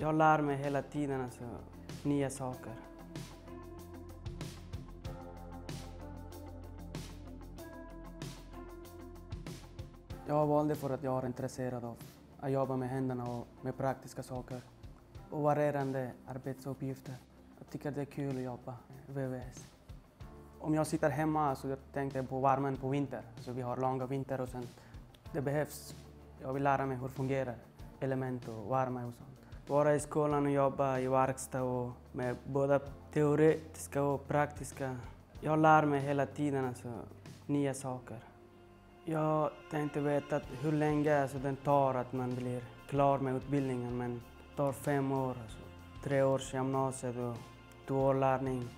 Jag lär mig hela tiden alltså, nya saker. Jag valde för att jag är intresserad av att jobba med händerna och med praktiska saker och varierande arbetsuppgifter. Jag tycker det är kul att jobba med VVS. Om jag sitter hemma så jag tänkte på värmen på vinter, så vi har långa vinter och sen det behövs. Jag vill lära mig hur det fungerar, element och värme och sånt. Vara i skolan och jobba i verkstad och med både teoretiska och praktiska. Jag lär mig hela tiden alltså, nya saker. Jag tänkte veta hur länge alltså, det tar att man blir klar med utbildningen men det tar fem år. Alltså. Tre års gymnasiet och två år lärning